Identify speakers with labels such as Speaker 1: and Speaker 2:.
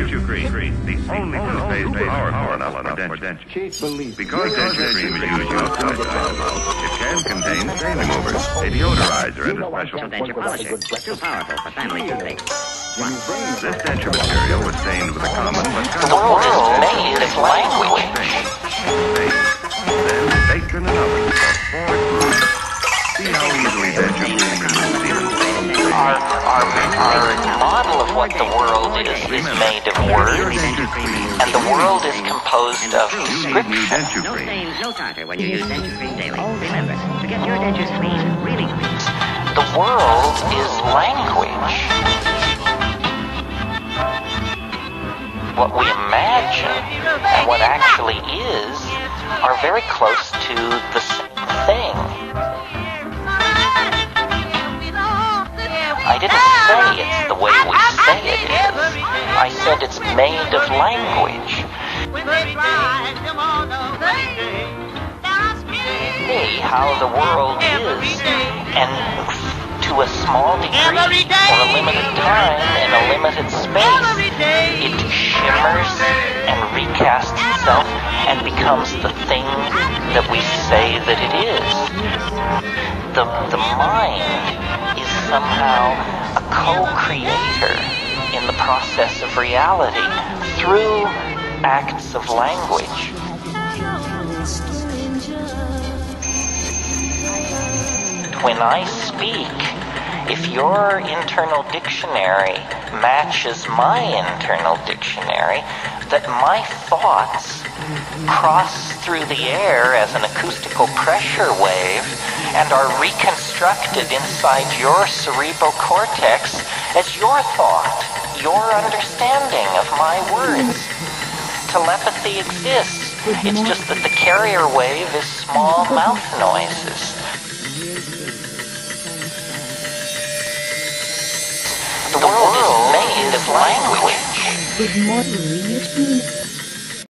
Speaker 1: denture cream, the only toothpaste powerful enough for denture. Because denture cream is used outside the mouth, it can contain stain remover, a deodorizer, and a special.
Speaker 2: denture polisher. Too powerful for family toothpaste.
Speaker 1: This denture material was stained with a common but
Speaker 3: The world made its language.
Speaker 1: Then baked in an oven for four. See how easily denture cream removes even from
Speaker 3: Our, our, model of what the world is is made of words, and the world is composed of description.
Speaker 2: No stains, no tartar when you use denture cream daily. Oh, remember, to get your dentures clean, really clean.
Speaker 3: The world is language. What we imagine and what actually is are very close to the same made of language. See how the world is, and to a small degree, for a limited time, in a limited space, it shimmers and recasts itself and becomes the thing that we say that it is. The, the mind is somehow a co-creator in the process of reality through acts of language. When I speak, if your internal dictionary matches my internal dictionary, that my thoughts cross through the air as an acoustical pressure wave and are reconstructed inside your cerebral cortex as your thought, your understanding of my words. Telepathy exists. It's just that the carrier wave is small mouth noises. The world is made of language.